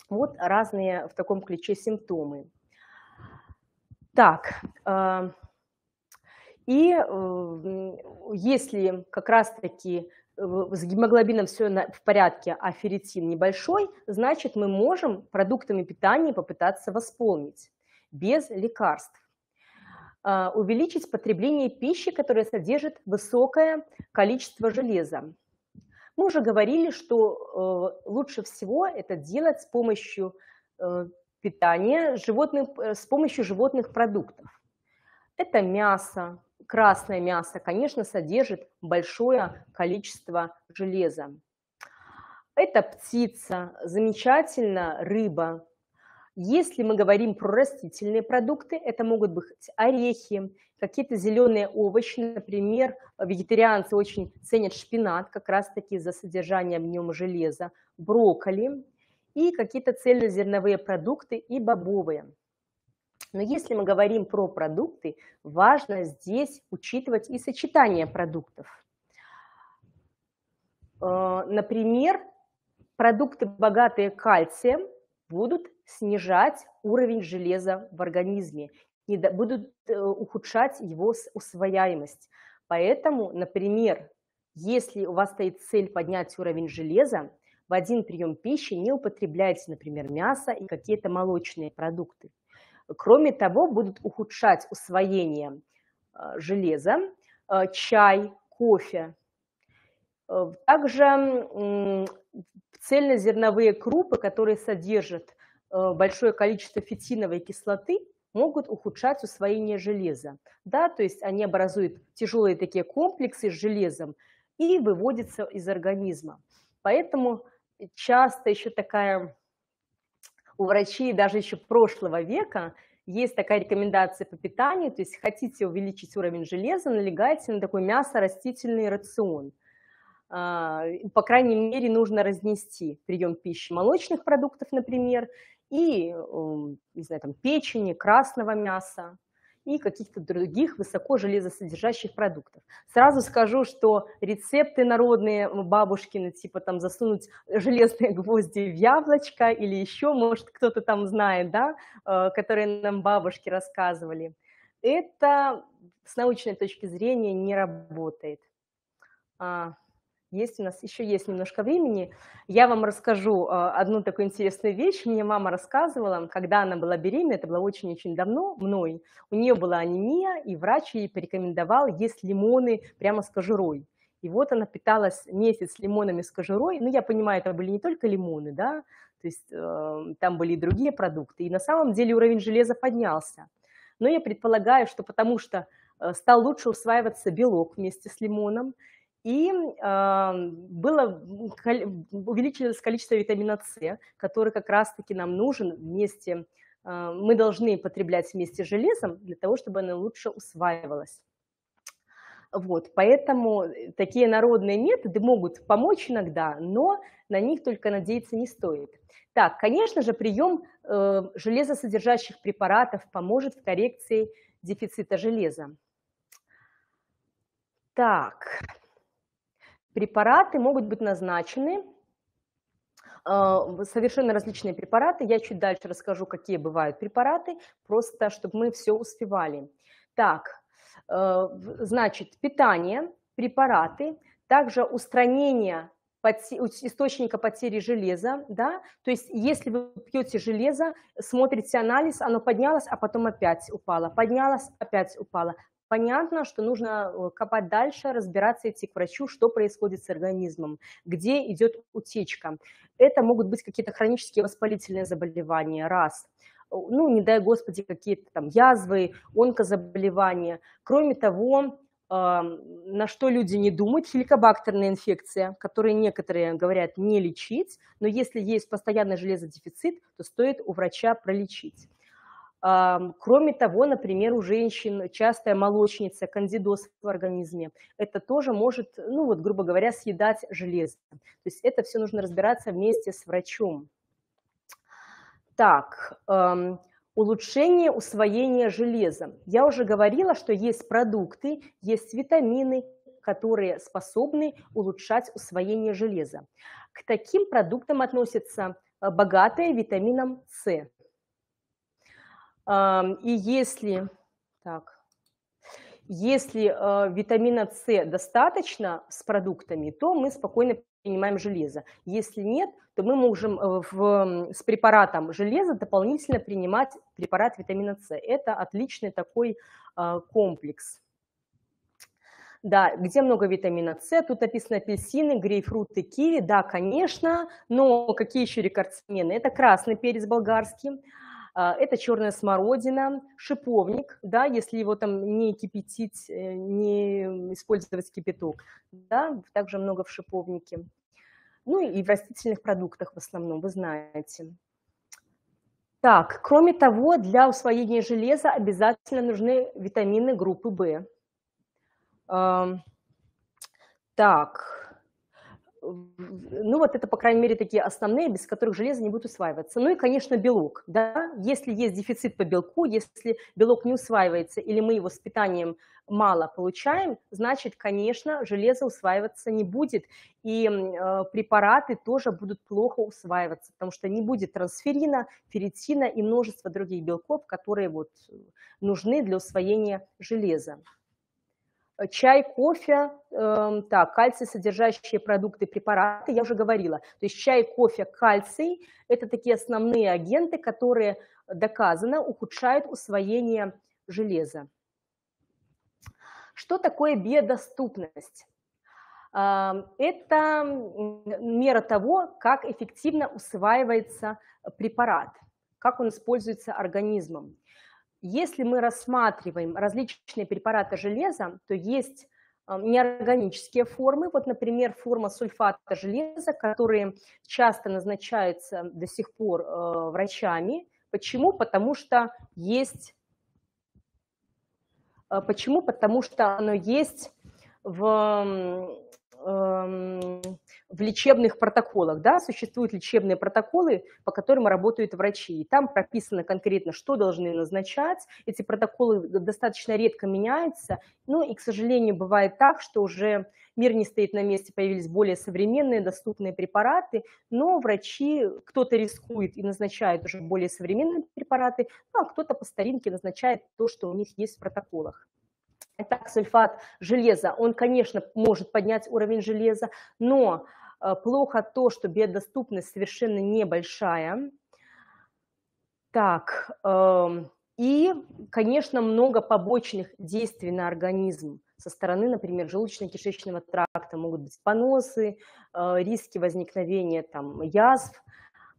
вот разные в таком ключе симптомы. Так, а, И если как раз-таки с гемоглобином все в порядке, а ферритин небольшой, значит, мы можем продуктами питания попытаться восполнить без лекарств. А, увеличить потребление пищи, которая содержит высокое количество железа. Мы уже говорили, что э, лучше всего это делать с помощью э, питания животных, э, с помощью животных продуктов. Это мясо, красное мясо, конечно, содержит большое количество железа. Это птица, замечательно рыба. Если мы говорим про растительные продукты, это могут быть орехи, какие-то зеленые овощи, например, вегетарианцы очень ценят шпинат, как раз-таки за содержанием в нем железа, брокколи и какие-то цельнозерновые продукты и бобовые. Но если мы говорим про продукты, важно здесь учитывать и сочетание продуктов. Э, например, продукты, богатые кальцием, будут снижать уровень железа в организме, будут э, ухудшать его усвояемость. Поэтому, например, если у вас стоит цель поднять уровень железа, в один прием пищи не употребляйте, например, мясо и какие-то молочные продукты. Кроме того, будут ухудшать усвоение э, железа, э, чай, кофе. Также цельнозерновые крупы, которые содержат большое количество фитиновой кислоты, могут ухудшать усвоение железа. Да, то есть они образуют тяжелые такие комплексы с железом и выводятся из организма. Поэтому часто еще такая у врачей даже еще прошлого века есть такая рекомендация по питанию, то есть хотите увеличить уровень железа, налегайте на такой мясо-растительный рацион. А, по крайней мере, нужно разнести прием пищи молочных продуктов, например, и, не знаю, там, печени, красного мяса, и каких-то других высоко железосодержащих продуктов. Сразу скажу, что рецепты народные бабушкины, типа там засунуть железные гвозди в яблочко или еще, может, кто-то там знает, да, э, которые нам бабушки рассказывали, это с научной точки зрения не работает. Есть у нас еще есть немножко времени. Я вам расскажу э, одну такую интересную вещь. Мне мама рассказывала, когда она была беременна, это было очень-очень давно мной. У нее была анемия, и врач ей порекомендовал есть лимоны прямо с кожурой. И вот она питалась месяц лимонами с кожурой. Ну, я понимаю, это были не только лимоны, да, то есть э, там были и другие продукты. И на самом деле уровень железа поднялся. Но я предполагаю, что потому что э, стал лучше усваиваться белок вместе с лимоном, и э, было, увеличилось количество витамина С, который как раз-таки нам нужен вместе, э, мы должны потреблять вместе с железом для того, чтобы оно лучше усваивалось. Вот, поэтому такие народные методы могут помочь иногда, но на них только надеяться не стоит. Так, конечно же, прием э, железосодержащих препаратов поможет в коррекции дефицита железа. Так, Препараты могут быть назначены, э, совершенно различные препараты. Я чуть дальше расскажу, какие бывают препараты, просто чтобы мы все успевали. Так, э, значит, питание, препараты, также устранение источника потери железа, да, то есть если вы пьете железо, смотрите анализ, оно поднялось, а потом опять упало, поднялось, опять упало понятно, что нужно э, копать дальше, разбираться, идти к врачу, что происходит с организмом, где идет утечка. Это могут быть какие-то хронические воспалительные заболевания, раз ну, не дай господи, какие-то там язвы, онкозаболевания. Кроме того, на что люди не думают, хеликобактерная инфекция, которые некоторые говорят не лечить, но если есть постоянный железодефицит, то стоит у врача пролечить. Кроме того, например, у женщин частая молочница, кандидоз в организме, это тоже может, ну вот, грубо говоря, съедать железо. То есть это все нужно разбираться вместе с врачом. Так, улучшение усвоения железа. Я уже говорила, что есть продукты, есть витамины, которые способны улучшать усвоение железа. К таким продуктам относятся э, богатые витамином С. И если, так, Если э, витамина С достаточно с продуктами, то мы спокойно принимаем железо. Если нет, то мы можем э, в, с препаратом железа дополнительно принимать препарат витамина С. Это отличный такой э, комплекс. Да, где много витамина С? Тут написано апельсины, грейпфруты, киви. Да, конечно, но какие еще рекордсмены? Это красный перец болгарский, это черная смородина, шиповник, да, если его там не кипятить, э, не использовать кипяток, да, также много в шиповнике. Ну и в растительных продуктах в основном, вы знаете. Так, кроме того, для усвоения железа обязательно нужны витамины группы В. Так, ну вот это, по крайней мере, такие основные, без которых железо не будет усваиваться. Ну и, конечно, белок. Да? Если есть дефицит по белку, если белок не усваивается или мы его с питанием мало получаем, значит, конечно, железо усваиваться не будет. И э, препараты тоже будут плохо усваиваться, потому что не будет трансферина, ферритина и множество других белков, которые вот нужны для усвоения железа чай, кофе, э, так, кальций содержащие продукты, препараты, я уже говорила. То есть чай, кофе, кальций – это такие основные агенты, которые доказано ухудшают усвоение железа. Что такое биодоступность? Это мера того, как эффективно усваивается препарат, как он используется организмом. Если мы рассматриваем различные препараты железа, то есть а, неорганические формы, вот, например, форма сульфата железа, которые часто назначаются до сих пор э, врачами. Почему? Потому что есть... Э, почему? Потому что оно есть в Эм, в лечебных протоколах, да, существуют лечебные протоколы, по которым работают врачи, и там прописано конкретно, что должны назначать, эти протоколы достаточно редко меняются, ну и, к сожалению, бывает так, что уже мир не стоит на месте, появились более современные, доступные препараты, но врачи, кто-то рискует и назначает уже более современные препараты, ну, а кто-то по старинке назначает то, что у них есть в протоколах. Итак, сульфат железа, он, конечно, может поднять уровень железа, но э, плохо то, что биодоступность совершенно небольшая. Так, эм, и, конечно, много побочных действий на организм со стороны, например, желудочно-кишечного тракта, могут быть поносы, э, риски возникновения там, язв,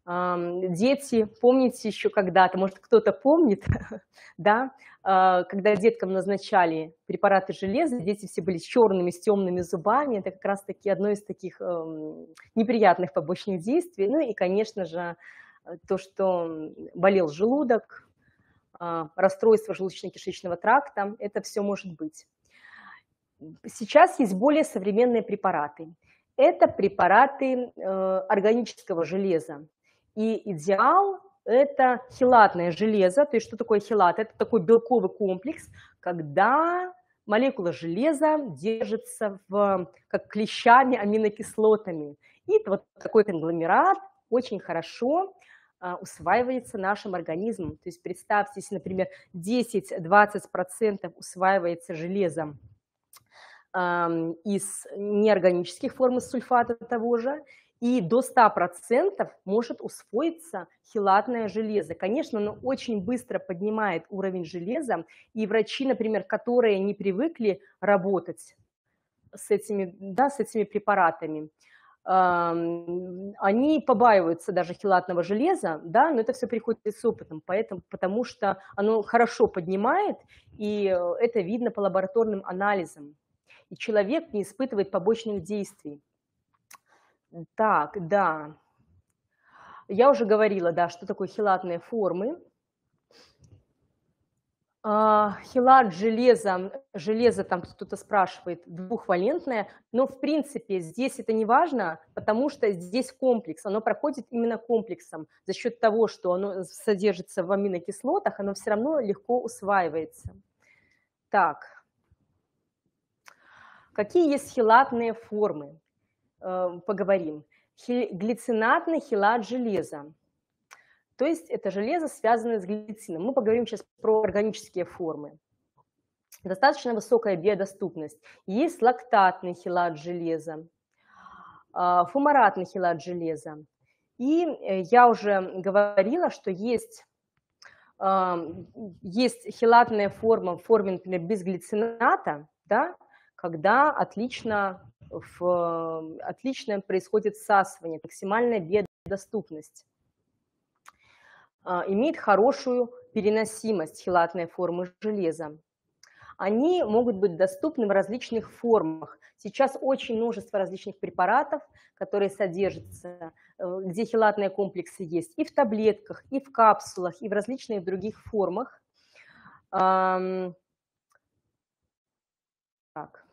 дети, помните еще когда-то, может, кто-то помнит, да, а, когда деткам назначали препараты железа, дети все были с черными, с темными зубами, это как раз-таки одно из таких неприятных побочных действий. Ну и, конечно же, то, что болел желудок, а, расстройство желудочно-кишечного тракта, это все может быть. Сейчас есть более современные препараты. Это препараты э, органического железа. И идеал – это хилатное железо. То есть что такое хилат? Это такой белковый комплекс, когда молекула железа держится в, как клещами аминокислотами. И вот такой конгломерат очень хорошо а, усваивается нашим организмом. То есть представьте, если, например, 10-20% усваивается железом из неорганических форм из сульфата того же, и до 100% может усвоиться хилатное железо. Конечно, оно очень быстро поднимает уровень железа, и врачи, например, которые не привыкли работать с этими, да, с этими препаратами, они побаиваются даже хилатного железа, да, но это все приходит с опытом, поэтому, потому что оно хорошо поднимает, и э, это видно по лабораторным анализам. И человек не испытывает побочных действий. Так, да. Я уже говорила, да, что такое хилатные формы. А, хилат железо, железо там кто-то спрашивает, двухвалентное, но в принципе здесь это не важно, потому что здесь комплекс, оно проходит именно комплексом. За счет того, что оно содержится в аминокислотах, оно все равно легко усваивается. Так, какие есть хилатные формы? Э, поговорим. Глицинатный хилат железа. То есть это железо, связанное с глицином. Мы поговорим сейчас про органические формы. достаточно высокая биодоступность. Есть лактатный хилат железа, а, фумаратный хилат железа. И э, я уже говорила, что есть, есть хилатная форма форме, например, безглицината, да, когда отлично, в, отлично происходит всасывание, максимальная биодоступность. А, имеет хорошую переносимость хилатной формы железа. Они могут быть доступны в различных формах. Сейчас очень множество различных препаратов, которые содержатся, э, где хилатные комплексы есть и в таблетках, и в капсулах, и в различных других формах. Так.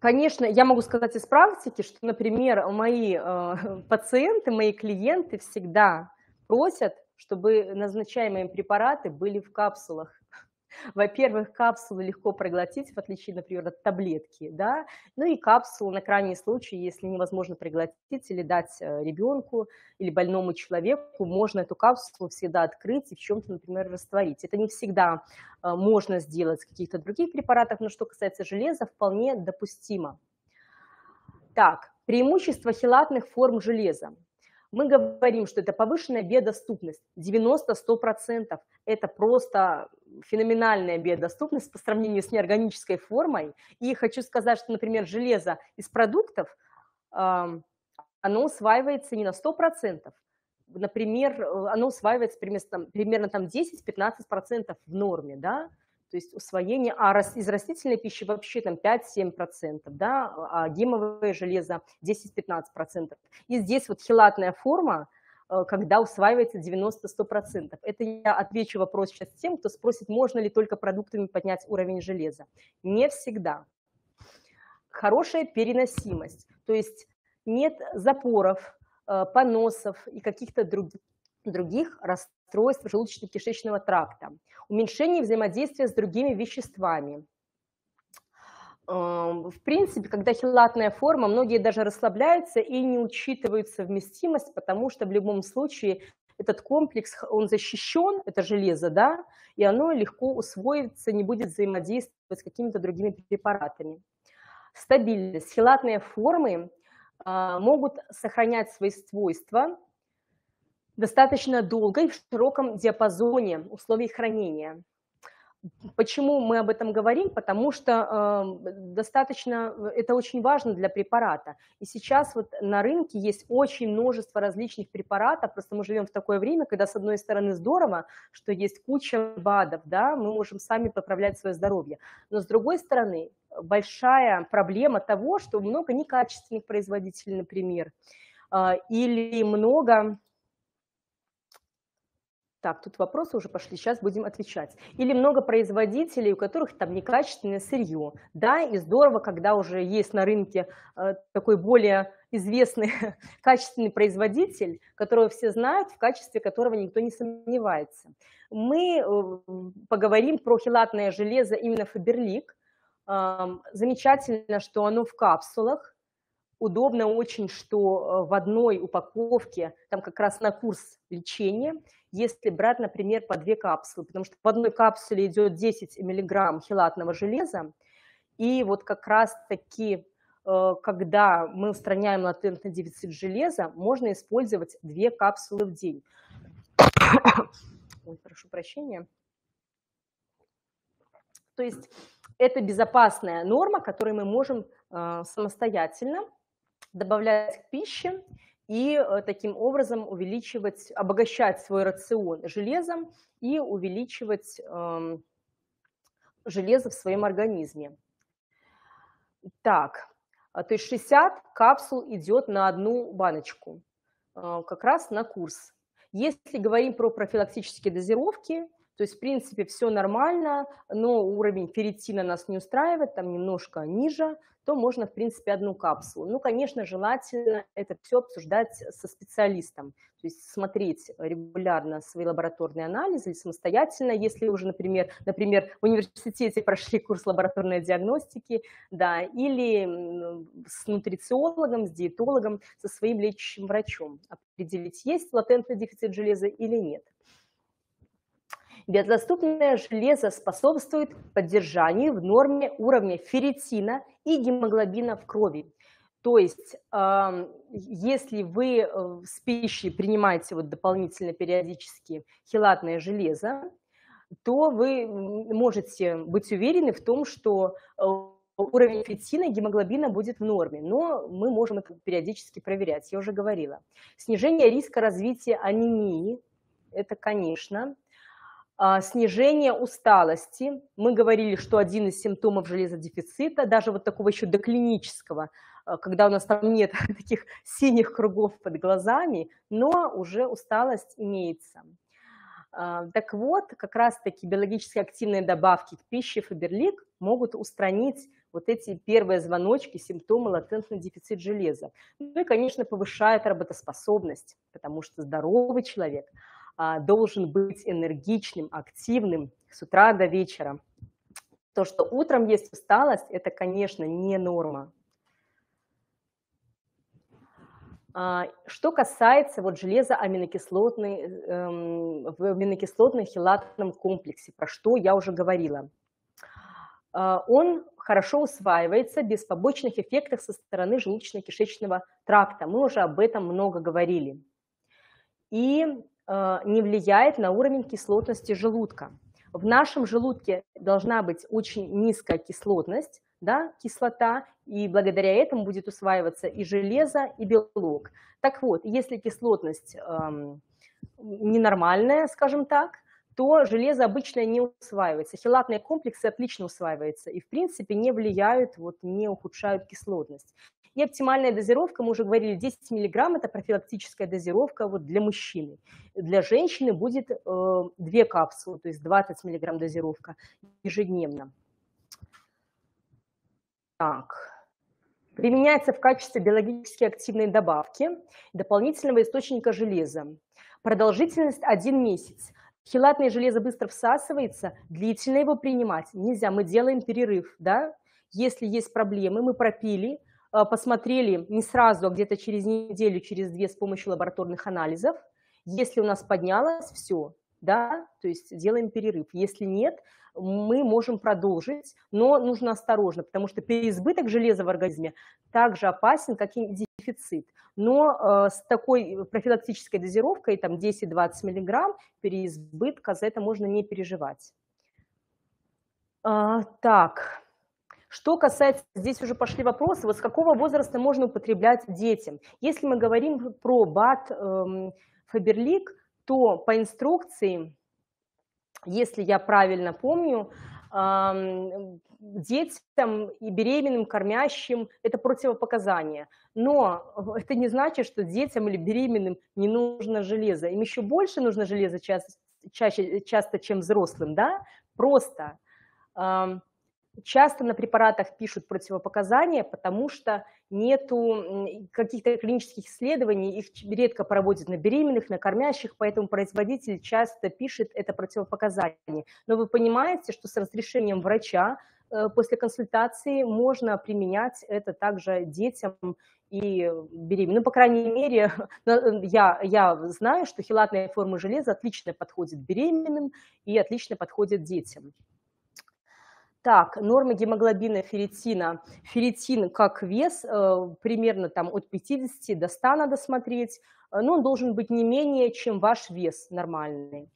Конечно, я могу сказать из практики, что, например, мои э, пациенты, мои клиенты всегда просят, чтобы назначаемые препараты были в капсулах. Во-первых, капсулы легко проглотить, в отличие, например, от таблетки, да, ну и капсулу на крайний случай, если невозможно проглотить или дать э, ребенку или больному человеку, можно эту капсулу всегда открыть и в чем-то, например, растворить. Это не всегда э, можно сделать с каких-то других препаратов, но что касается железа, вполне допустимо. Так, преимущество хилатных форм железа мы говорим, что это повышенная биодоступность, 90-100%. Это просто феноменальная биодоступность по сравнению с неорганической формой. И хочу сказать, что, например, железо из продуктов, оно усваивается не на 100%. Например, оно усваивается примерно, примерно там 10-15% в норме, да, то есть усвоение, а из растительной пищи вообще там 5-7%, да, а гемовое железо 10-15%. И здесь вот хилатная форма, э, когда усваивается 90-100%. Это я отвечу вопрос сейчас тем, кто спросит, можно ли только продуктами поднять уровень железа. Не всегда. Хорошая переносимость, то есть нет запоров, э, поносов и каких-то других других расстройств желудочно-кишечного тракта, уменьшение взаимодействия с другими веществами. Эм, в принципе, когда хилатная форма, многие даже расслабляются и не учитывают совместимость, потому что в любом случае этот комплекс, он защищен, это железо, да, и оно легко усвоится, не будет взаимодействовать с какими-то другими препаратами. Стабильность. Хилатные формы а, могут сохранять свои свойства, достаточно долго и в широком диапазоне условий хранения. Почему мы об этом говорим? Потому что э, достаточно, это очень важно для препарата. И сейчас вот на рынке есть очень множество различных препаратов, просто мы живем в такое время, когда с одной стороны здорово, что есть куча БАДов, да, мы можем сами поправлять свое здоровье, но с другой стороны большая проблема того, что много некачественных производителей, например, э, или много так, тут вопросы уже пошли, сейчас будем отвечать. Или много производителей, у которых там некачественное сырье. Да, и здорово, когда уже есть на рынке э, такой более известный качественный производитель, которого все знают, в качестве которого никто не сомневается. Мы э, поговорим про хилатное железо именно Фаберлик. Э, замечательно, что оно в капсулах. Удобно очень, что в одной упаковке, там как раз на курс лечения – если брать, например, по две капсулы, потому что в одной капсуле идет 10 миллиграмм хилатного железа, и вот как раз-таки, э, когда мы устраняем латентный дефицит железа, можно использовать две капсулы в день. Ой, прошу прощения. То есть это безопасная норма, которую мы можем э, самостоятельно добавлять к пище и э, таким образом увеличивать, обогащать свой рацион железом и увеличивать э, железо в своем организме. Так, а, то есть 60 капсул идет на одну баночку, э, как раз на курс. Если говорим про профилактические дозировки, то есть, в принципе, все нормально, но уровень ферритина нас не устраивает, там немножко ниже, то можно, в принципе, одну капсулу. Ну, конечно, желательно это все обсуждать со специалистом, то есть смотреть регулярно свои лабораторные анализы самостоятельно, если уже, например, например, в университете прошли курс лабораторной диагностики, да, или с нутрициологом, с диетологом, со своим лечащим врачом определить, есть латентный дефицит железа или нет. Биодоступное железо способствует поддержанию в норме уровня ферритина и гемоглобина в крови. То есть, если вы э, с пищей принимаете вот дополнительно периодически хелатное железо, то вы можете быть уверены в том, что э, уровень фетина и гемоглобина будет в норме, но мы можем это периодически проверять, я уже говорила. Снижение риска развития анемии, это, конечно. А, снижение усталости. Мы говорили, что один из симптомов железодефицита, даже вот такого еще доклинического, а, когда у нас там нет таких синих кругов под глазами, но уже усталость имеется. А, так вот, как раз-таки биологически активные добавки к пище Фаберлик могут устранить вот эти первые звоночки, симптомы латентный дефицит железа. Ну и, конечно, повышает работоспособность, потому что здоровый человек должен быть энергичным, активным с утра до вечера. То, что утром есть усталость, это, конечно, не норма. А, что касается вот железа аминокислотной, эм, в аминокислотном хелатном комплексе, про что я уже говорила. А, он хорошо усваивается без побочных эффектов со стороны желудочно-кишечного тракта. Мы уже об этом много говорили. И а, не влияет на уровень кислотности желудка. В нашем желудке должна быть очень низкая кислотность, да, кислота, и благодаря этому будет усваиваться и железо, и белок. Так вот, если кислотность эм, ненормальная, скажем так, то железо обычно не усваивается. Хелатные комплексы отлично усваиваются и, в принципе, не влияют, вот, не ухудшают кислотность. И оптимальная дозировка, мы уже говорили, 10 мг – это профилактическая дозировка вот для мужчины. Для женщины будет э, 2 капсулы, то есть 20 мг дозировка ежедневно. Так. Применяется в качестве биологически активной добавки дополнительного источника железа. Продолжительность 1 месяц. Хилатное железо быстро всасывается, длительно его принимать нельзя. Мы делаем перерыв, да? Если есть проблемы, мы пропили, а, посмотрели не сразу, а где-то через неделю, через две с помощью лабораторных анализов. Если у нас поднялось, все, да, то есть делаем перерыв. Если нет, мы можем продолжить, но нужно осторожно, потому что переизбыток железа в организме также опасен, как и дефицит. Но э, с такой профилактической дозировкой, там 10-20 миллиграмм переизбытка, за это можно не переживать. А, так, что касается, здесь уже пошли вопросы, вот с какого возраста можно употреблять детям? Если мы говорим про БАТ эм, Фаберлик, то по инструкции, если я правильно помню, детям и беременным, кормящим это противопоказание. Но это не значит, что детям или беременным не нужно железо. Им еще больше нужно железо часто, чаще, часто чем взрослым, да? Просто часто на препаратах пишут противопоказания, потому что нету каких-то клинических исследований, их редко проводят на беременных, на кормящих, поэтому производитель часто пишет это противопоказание. Но вы понимаете, что с разрешением врача э, после консультации можно применять это также детям и беременным. Ну, по крайней мере, я, я знаю, что хилатные формы железа отлично подходят беременным и отлично подходят детям. Так, нормы гемоглобина, ферритина. Ферритин как вес, э, примерно там от 50 до 100 надо смотреть, э, но он должен быть не менее, чем ваш вес нормальный.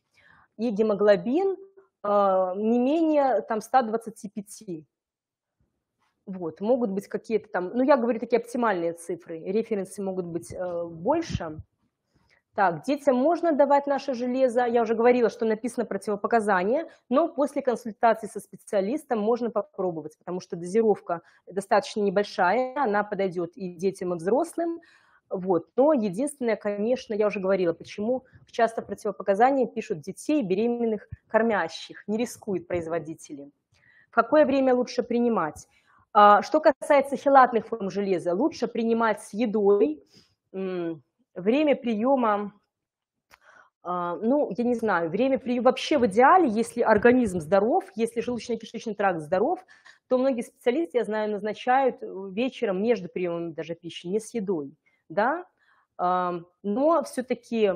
И гемоглобин э, не менее там 125. Вот, могут быть какие-то там, ну я говорю такие оптимальные цифры, референсы могут быть больше. Так, детям можно давать наше железо. Я уже говорила, что написано противопоказание, но после консультации со специалистом можно попробовать, потому что дозировка достаточно небольшая, она подойдет и детям, и взрослым. Вот. Но единственное, конечно, я уже говорила, почему часто противопоказания пишут детей, беременных, кормящих, не рискуют производители. В какое время лучше принимать? А, что касается хелатных форм железа, лучше принимать с едой, Время приема, а, ну, я не знаю, время приема вообще в идеале, если организм здоров, если желудочно-кишечный тракт здоров, то многие специалисты, я знаю, назначают э, вечером между приемами даже пищи, не с едой, да, а, но все-таки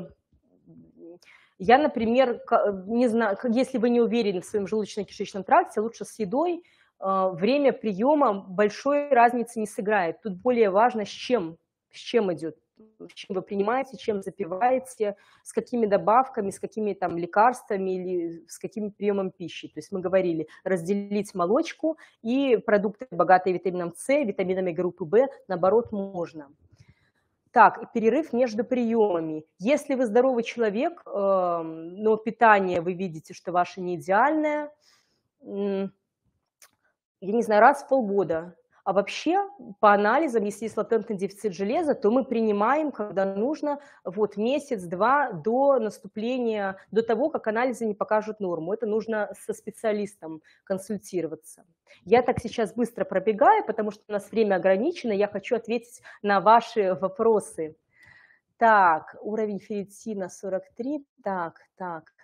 Я, например, не знаю, если вы не уверены в своем желудочно-кишечном тракте, лучше с едой э, время приема большой разницы не сыграет. Тут более важно, с чем, с чем идет, чем вы принимаете, чем запиваете, с какими добавками, с какими там лекарствами или с каким приемом пищи. То есть мы говорили разделить молочку и продукты, богатые витамином С, витаминами группы В, наоборот, можно. Так, перерыв между приемами. Если вы здоровый человек, эм, но питание вы видите, что ваше не идеальное, я не знаю, раз в полгода а вообще, по анализам, если есть латентный дефицит железа, то мы принимаем, когда нужно, вот месяц-два до наступления, до того, как анализы не покажут норму. Это нужно со специалистом консультироваться. Я так сейчас быстро пробегаю, потому что у нас время ограничено, я хочу ответить на ваши вопросы. Так, уровень ферритина 43. Так, так.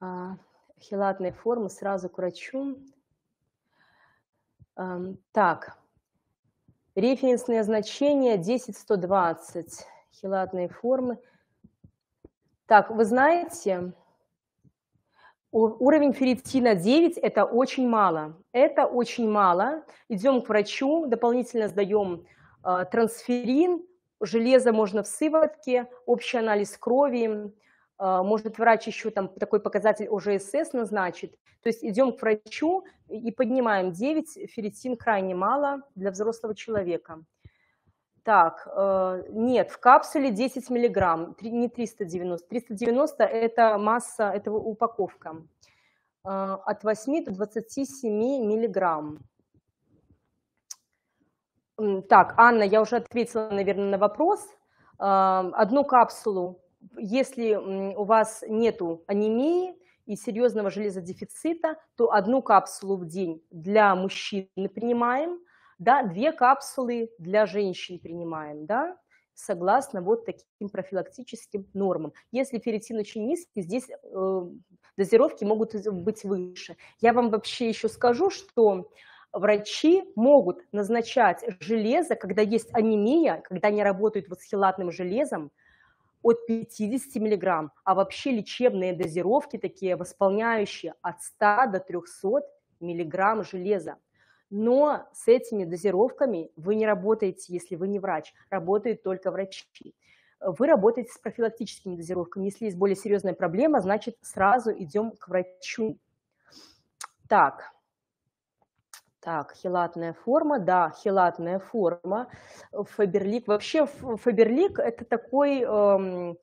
А, хилатной формы сразу к врачу. Так, референсные значения 10-120, хилатные формы. Так, вы знаете, уровень ферритина 9 – это очень мало. Это очень мало. Идем к врачу, дополнительно сдаем а, трансферин, железо можно в сыворотке, общий анализ крови, может врач еще там такой показатель ОЖСС назначит. То есть идем к врачу и поднимаем 9, ферритин крайне мало для взрослого человека. Так, э, нет, в капсуле 10 миллиграмм, не 390. 390 – это масса, это упаковка. Э, от 8 до 27 миллиграмм. Так, Анна, я уже ответила, наверное, на вопрос. Э, одну капсулу если у вас нет анемии и серьезного железодефицита, то одну капсулу в день для мужчины принимаем, да, две капсулы для женщин принимаем, да, согласно вот таким профилактическим нормам. Если ферритин очень низкий, здесь э, дозировки могут быть выше. Я вам вообще еще скажу, что врачи могут назначать железо, когда есть анемия, когда они работают вот с хелатным железом, от 50 миллиграмм, а вообще лечебные дозировки такие, восполняющие от 100 до 300 миллиграмм железа. Но с этими дозировками вы не работаете, если вы не врач, работают только врачи. Вы работаете с профилактическими дозировками. Если есть более серьезная проблема, значит сразу идем к врачу. Так, так, хилатная форма, да, хилатная форма. Фаберлик. Вообще Фаберлик – это такой эм,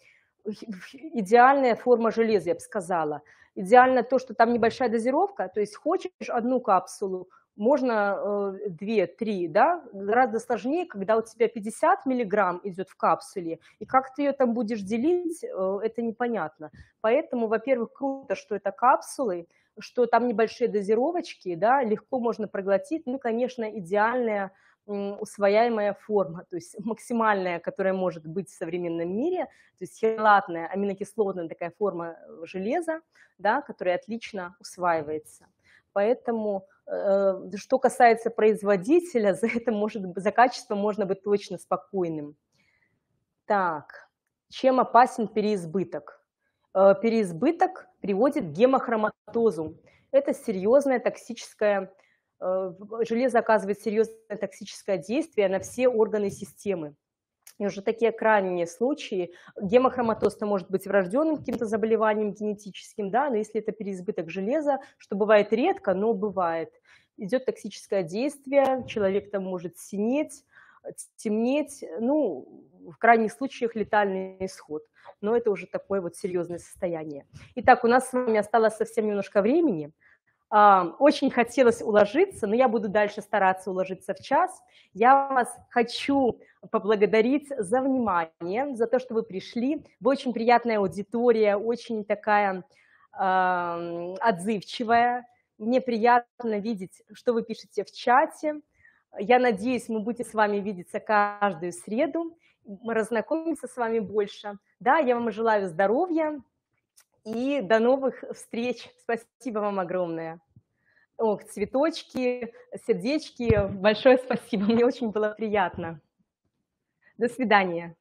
идеальная форма железа, я бы сказала. Идеально то, что там небольшая дозировка, то есть хочешь одну капсулу, можно э, две, три, да, гораздо сложнее, когда у тебя 50 миллиграмм идет в капсуле, и как ты ее там будешь делить, э, это непонятно. Поэтому, во-первых, круто, что это капсулы, что там небольшие дозировочки, да, легко можно проглотить, ну, конечно, идеальная усвояемая форма, то есть максимальная, которая может быть в современном мире, то есть хелатная, аминокислотная такая форма железа, да, которая отлично усваивается. Поэтому, э, что касается производителя, за это может, за качество можно быть точно спокойным. Так, чем опасен переизбыток? Э, переизбыток приводит к гемохроматозу. Это серьезное токсическое, э, железо оказывает серьезное токсическое действие на все органы системы. И уже такие крайние случаи, гемохроматоз может быть врожденным каким-то заболеванием генетическим, да, но если это переизбыток железа, что бывает редко, но бывает, идет токсическое действие, человек там может синеть, темнеть, ну, в крайних случаях летальный исход. Но это уже такое вот серьезное состояние. Итак, у нас с вами осталось совсем немножко времени. А, очень хотелось уложиться, но я буду дальше стараться уложиться в час. Я вас хочу поблагодарить за внимание, за то, что вы пришли. Вы очень приятная аудитория, очень такая э, отзывчивая. Мне приятно видеть, что вы пишете в чате. Я надеюсь, мы будем с вами видеться каждую среду мы разнакомимся с вами больше. Да, я вам желаю здоровья и до новых встреч. Спасибо вам огромное. Ох, цветочки, сердечки, большое спасибо, мне очень было приятно. До свидания.